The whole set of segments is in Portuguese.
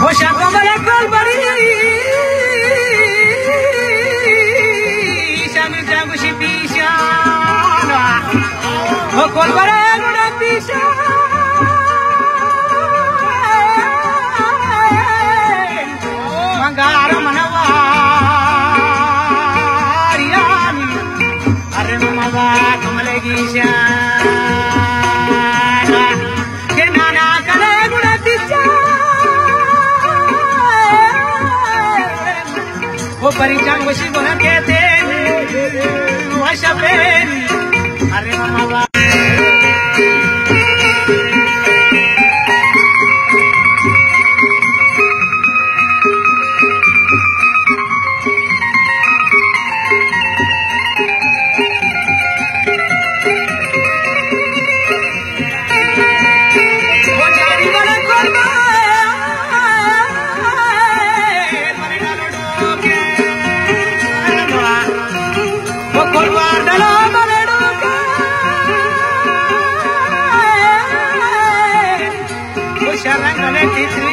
Hoşa kamale kalbari 一下。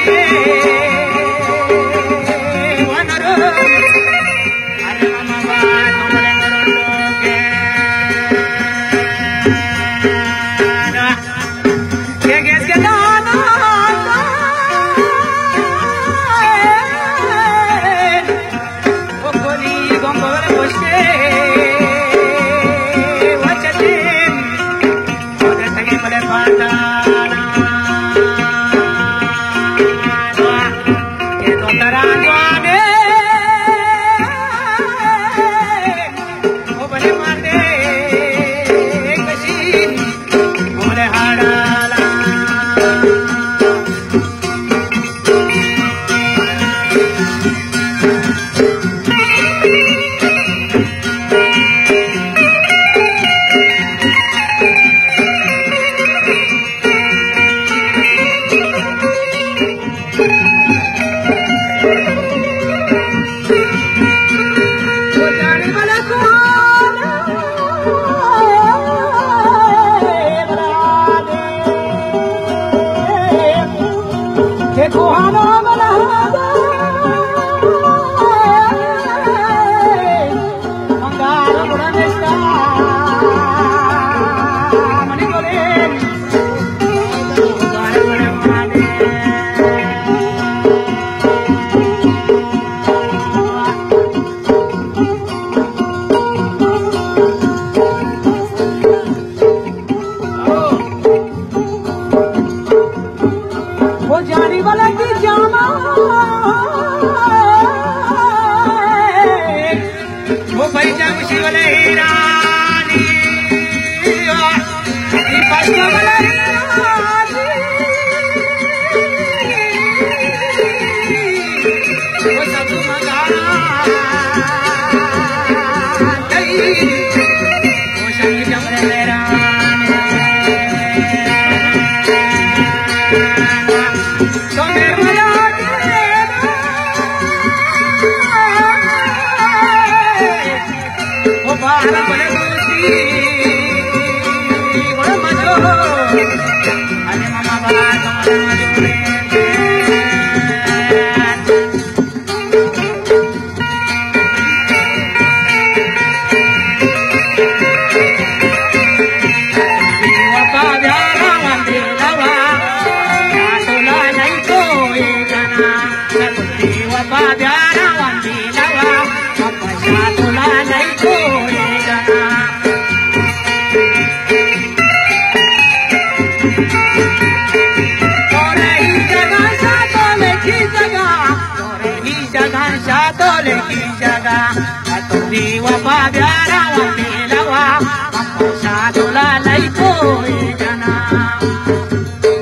yeah. چاوشي والا هيرا ني Thank you.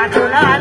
Macho la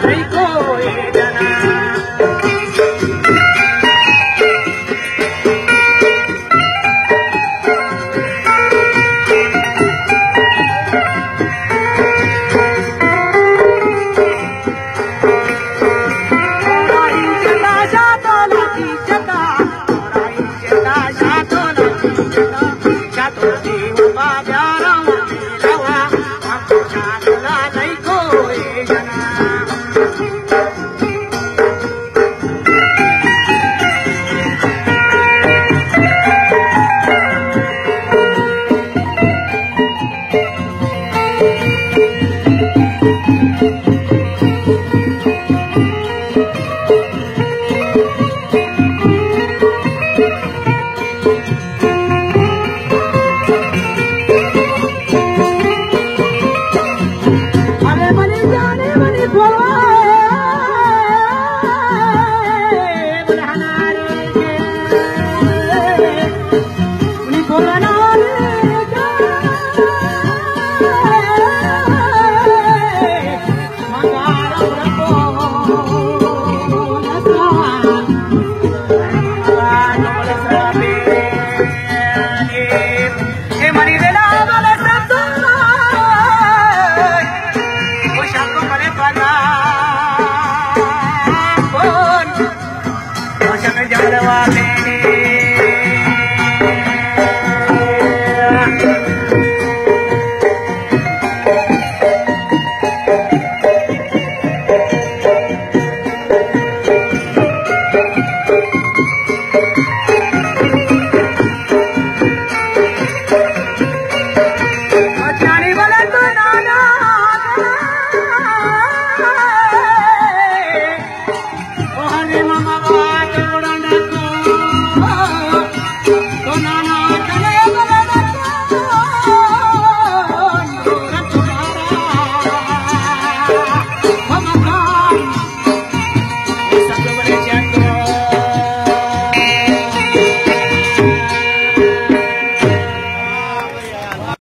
Gracias.